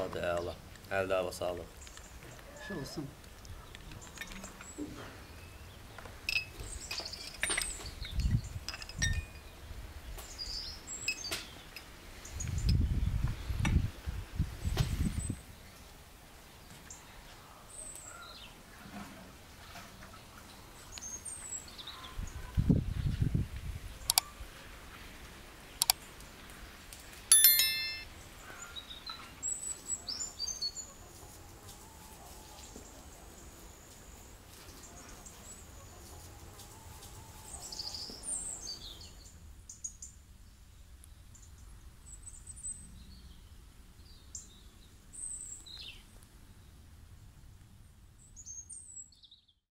Ağladı, əla. Əldə hava sağlıq. Şey olsun.